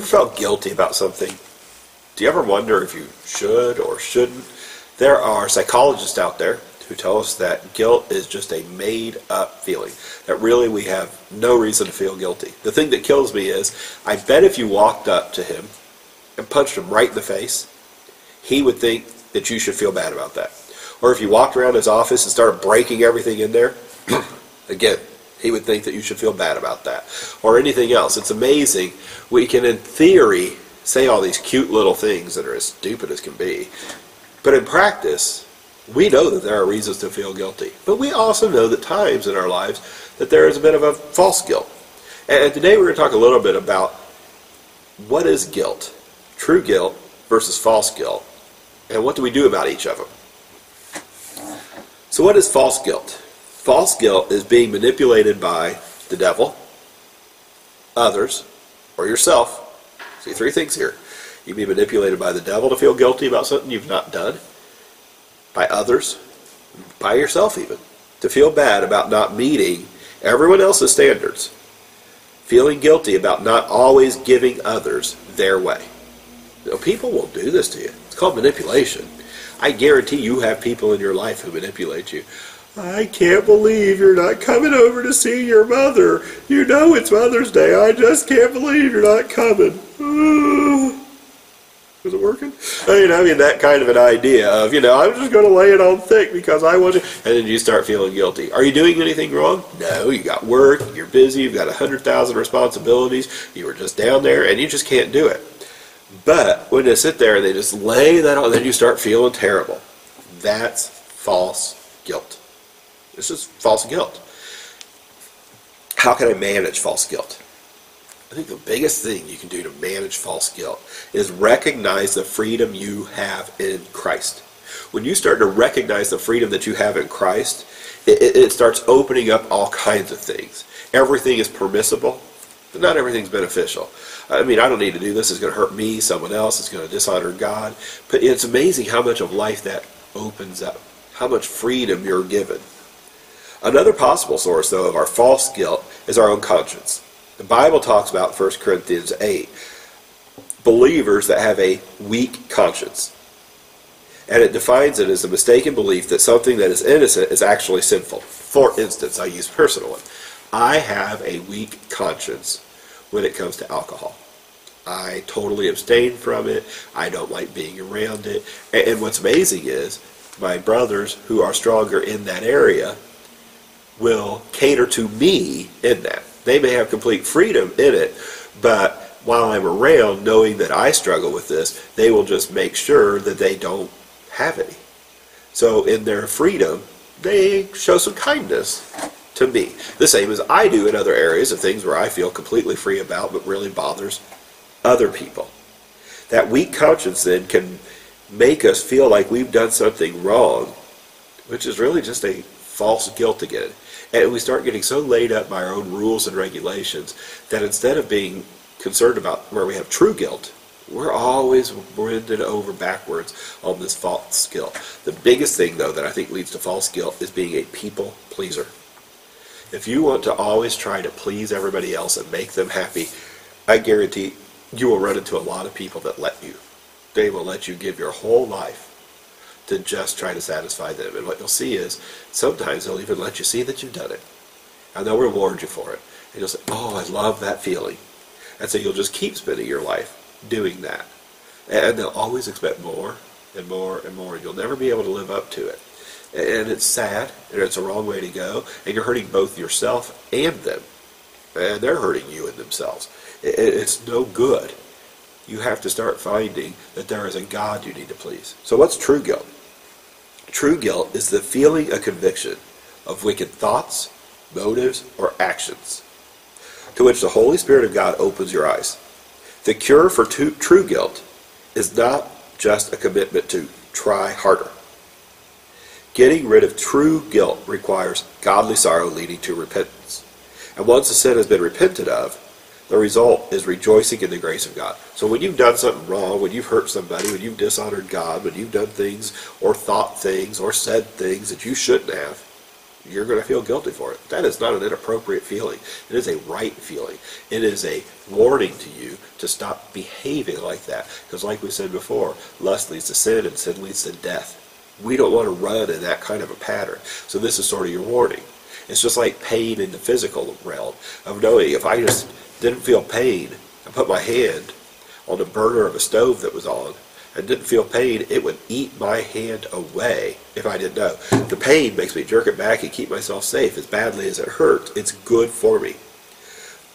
ever felt guilty about something? Do you ever wonder if you should or shouldn't? There are psychologists out there who tell us that guilt is just a made up feeling, that really we have no reason to feel guilty. The thing that kills me is I bet if you walked up to him and punched him right in the face, he would think that you should feel bad about that. Or if you walked around his office and started breaking everything in there, again, he would think that you should feel bad about that. Or anything else. It's amazing. We can, in theory, say all these cute little things that are as stupid as can be. But in practice, we know that there are reasons to feel guilty. But we also know that times in our lives that there is a bit of a false guilt. And today we're going to talk a little bit about what is guilt, true guilt versus false guilt, and what do we do about each of them. So, what is false guilt? False guilt is being manipulated by the devil, others, or yourself. See, three things here. You can be manipulated by the devil to feel guilty about something you've not done, by others, by yourself even, to feel bad about not meeting everyone else's standards, feeling guilty about not always giving others their way. You know, people will do this to you. It's called manipulation. I guarantee you have people in your life who manipulate you. I can't believe you're not coming over to see your mother. You know it's Mother's Day. I just can't believe you're not coming. Is it working? I mean, I mean that kind of an idea of, you know, I'm just going to lay it on thick because I want to, and then you start feeling guilty. Are you doing anything wrong? No, you got work, you're busy, you've got a hundred thousand responsibilities, you were just down there, and you just can't do it. But when they sit there and they just lay that on, then you start feeling terrible. That's false guilt. This is false guilt. How can I manage false guilt? I think the biggest thing you can do to manage false guilt is recognize the freedom you have in Christ. When you start to recognize the freedom that you have in Christ, it, it starts opening up all kinds of things. Everything is permissible, but not everything's beneficial. I mean, I don't need to do this. It's going to hurt me, someone else. It's going to dishonor God. But it's amazing how much of life that opens up, how much freedom you're given. Another possible source, though, of our false guilt is our own conscience. The Bible talks about 1 Corinthians 8 believers that have a weak conscience. And it defines it as a mistaken belief that something that is innocent is actually sinful. For instance, I use personal one. I have a weak conscience when it comes to alcohol. I totally abstain from it. I don't like being around it. And what's amazing is my brothers who are stronger in that area will cater to me in that. They may have complete freedom in it, but while I'm around, knowing that I struggle with this, they will just make sure that they don't have any. So in their freedom, they show some kindness to me. The same as I do in other areas of things where I feel completely free about but really bothers other people. That weak conscience then can make us feel like we've done something wrong, which is really just a false guilt again. And we start getting so laid up by our own rules and regulations that instead of being concerned about where we have true guilt, we're always bending over backwards on this false guilt. The biggest thing, though, that I think leads to false guilt is being a people pleaser. If you want to always try to please everybody else and make them happy, I guarantee you will run into a lot of people that let you. They will let you give your whole life to just try to satisfy them. And what you'll see is sometimes they'll even let you see that you've done it. And they'll reward you for it. And you'll say, oh, I love that feeling. And so you'll just keep spending your life doing that. And they'll always expect more and more and more. You'll never be able to live up to it. And it's sad, and it's a wrong way to go, and you're hurting both yourself and them. And they're hurting you and themselves. It's no good. You have to start finding that there is a God you need to please. So what's true guilt? True guilt is the feeling a conviction of wicked thoughts, motives, or actions to which the Holy Spirit of God opens your eyes. The cure for true guilt is not just a commitment to try harder. Getting rid of true guilt requires godly sorrow leading to repentance. And once a sin has been repented of, the result is rejoicing in the grace of God. So when you've done something wrong, when you've hurt somebody, when you've dishonored God, when you've done things or thought things or said things that you shouldn't have, you're going to feel guilty for it. That is not an inappropriate feeling. It is a right feeling. It is a warning to you to stop behaving like that. Because, like we said before, lust leads to sin and sin leads to death. We don't want to run in that kind of a pattern. So, this is sort of your warning. It's just like pain in the physical realm of knowing if I just didn't feel pain, I put my hand on the burner of a stove that was on and didn't feel pain, it would eat my hand away if I didn't know. The pain makes me jerk it back and keep myself safe. As badly as it hurts, it's good for me.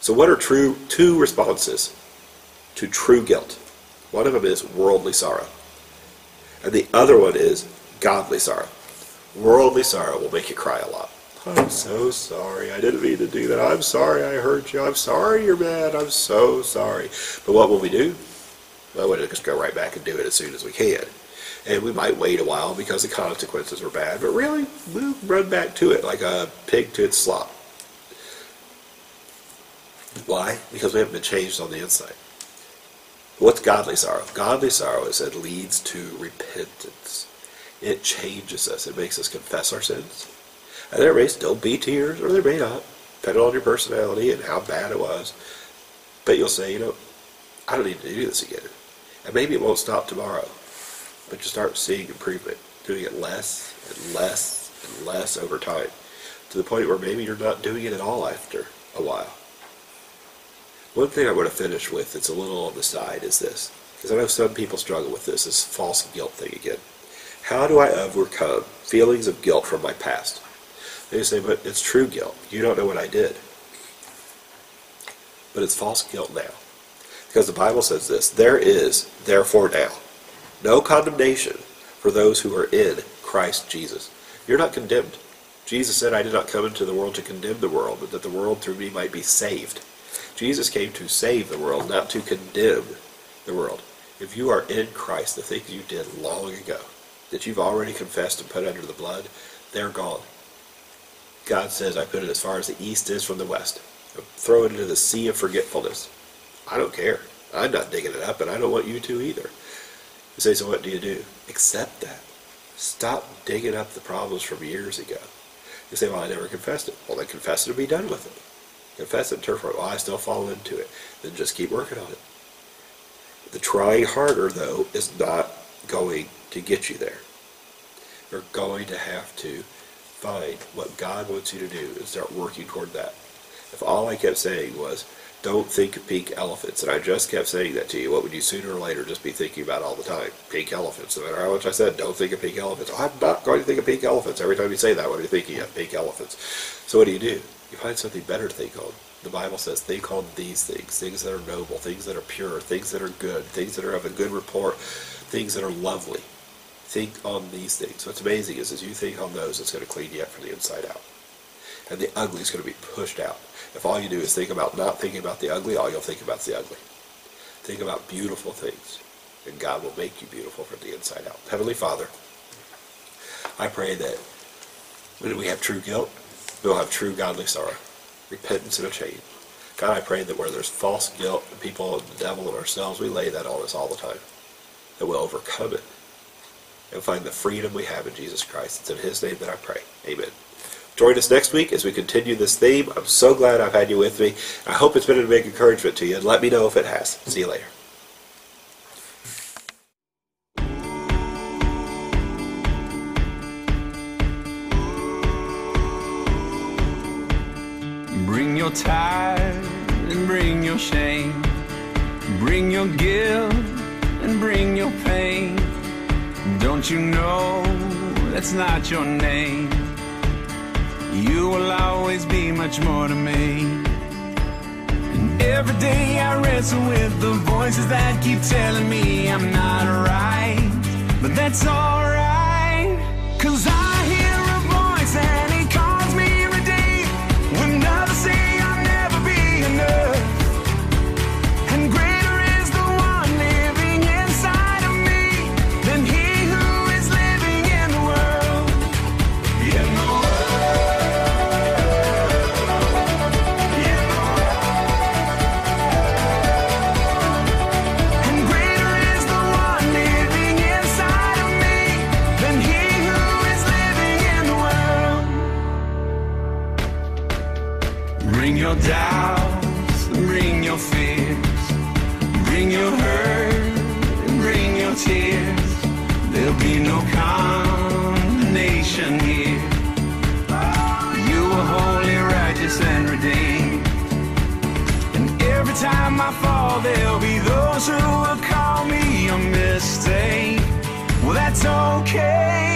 So, what are true two responses to true guilt? One of them is worldly sorrow, and the other one is godly sorrow. Worldly sorrow will make you cry a lot. I'm so sorry. I didn't mean to do that. I'm sorry I hurt you. I'm sorry you're mad. I'm so sorry. But what will we do? Well, we'll just go right back and do it as soon as we can. And we might wait a while because the consequences were bad, but really, we'll run back to it like a pig to its slop. Why? Because we haven't been changed on the inside. What's godly sorrow? Godly sorrow is it leads to repentance. It changes us. It makes us confess our sins. And there may still be tears, or there may not, depending on your personality and how bad it was. But you'll say, you know, I don't need to do this again. And maybe it won't stop tomorrow, but you start seeing improvement, doing it less and less and less over time, to the point where maybe you're not doing it at all after a while. One thing I want to finish with that's a little on the side is this, because I know some people struggle with this, this false guilt thing again. How do I overcome feelings of guilt from my past? They say, but it's true guilt. You don't know what I did. But it's false guilt now. Because the Bible says this there is, therefore, now, no condemnation for those who are in Christ Jesus. You're not condemned. Jesus said, I did not come into the world to condemn the world, but that the world through me might be saved. Jesus came to save the world, not to condemn the world. If you are in Christ, the things you did long ago, that you've already confessed and put under the blood, they're gone. God says, I put it as far as the east is from the west. Throw it into the sea of forgetfulness. I don't care. I'm not digging it up, and I don't want you to either. You say, so what do you do? Accept that. Stop digging up the problems from years ago. You say, well, I never confessed it. Well, then confess it and be done with it. Confess it and turn from it. Well, I still fall into it. Then just keep working on it. The trying harder, though, is not going to get you there. You're going to have to find what God wants you to do and start working toward that. If all I kept saying was, don't think of pink elephants. And I just kept saying that to you. What would you sooner or later just be thinking about all the time? Pink elephants. No matter how much I said, don't think of pink elephants. Oh, I'm not going to think of pink elephants. Every time you say that, what are you thinking of? Pink elephants. So what do you do? You find something better to think on. The Bible says, think on these things, things that are noble, things that are pure, things that are good, things that are of a good report, things that are lovely. Think on these things. What's amazing is as you think on those, it's going to clean you up from the inside out. And the ugly is going to be pushed out. If all you do is think about not thinking about the ugly, all you'll think about is the ugly. Think about beautiful things, and God will make you beautiful from the inside out. Heavenly Father, I pray that when we have true guilt, we'll have true godly sorrow, repentance and a change. God, I pray that where there's false guilt, people, the devil, and ourselves, we lay that on us all the time. That we'll overcome it and find the freedom we have in Jesus Christ. It's in His name that I pray. Amen. Join us next week as we continue this theme. I'm so glad I've had you with me. I hope it's been a big encouragement to you, and let me know if it has. See you later. Bring your tithe and bring your shame. Bring your guilt and bring your pain. Don't you know that's not your name? You will always be much more to me. And every day I wrestle with the voices that keep telling me I'm not right. But that's alright, cause I your fears, bring your hurt, and bring your tears. There'll be no condemnation here. Oh, you are holy, righteous, and redeemed. And every time I fall, there'll be those who will call me a mistake. Well, that's okay,